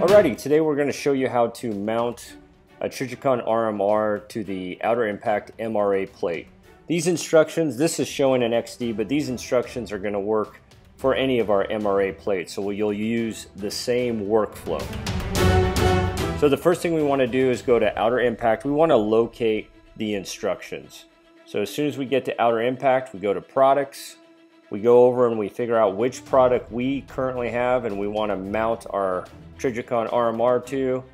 Alrighty, today we're going to show you how to mount a Trijicon RMR to the Outer Impact MRA plate. These instructions, this is showing an XD, but these instructions are going to work for any of our MRA plates, so you'll use the same workflow. So the first thing we want to do is go to Outer Impact. We want to locate the instructions. So as soon as we get to Outer Impact, we go to Products, we go over and we figure out which product we currently have and we want to mount our Trijicon RMR to.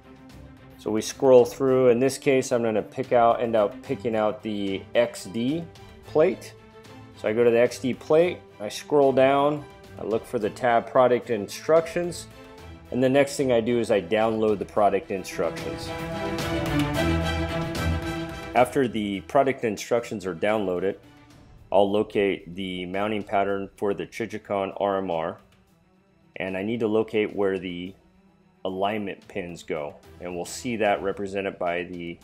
So we scroll through. In this case, I'm going to pick out, end up picking out the XD plate. So I go to the XD plate, I scroll down, I look for the tab product instructions, and the next thing I do is I download the product instructions. After the product instructions are downloaded, I'll locate the mounting pattern for the Trijicon RMR, and I need to locate where the alignment pins go. And we'll see that represented by the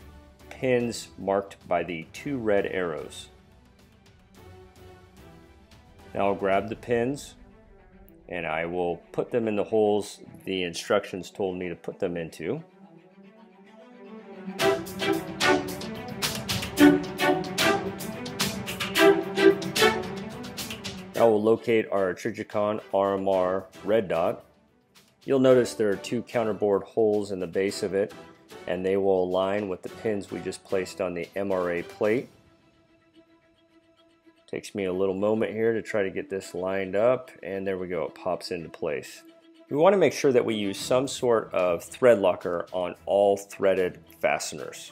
pins marked by the two red arrows. Now I'll grab the pins and I will put them in the holes the instructions told me to put them into. Now we'll locate our Trijicon RMR red dot You'll notice there are two counterbored holes in the base of it and they will align with the pins we just placed on the MRA plate. Takes me a little moment here to try to get this lined up and there we go, it pops into place. We want to make sure that we use some sort of thread locker on all threaded fasteners.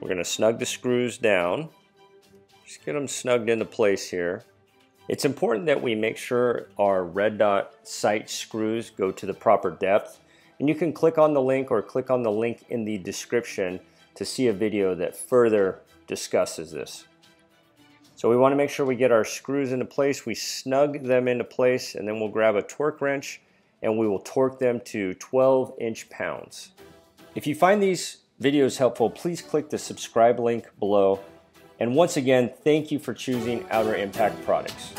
We're going to snug the screws down. Get them snugged into place here. It's important that we make sure our red dot sight screws go to the proper depth. And you can click on the link or click on the link in the description to see a video that further discusses this. So we want to make sure we get our screws into place, we snug them into place, and then we'll grab a torque wrench and we will torque them to 12 inch pounds. If you find these videos helpful, please click the subscribe link below and once again, thank you for choosing Outer Impact products.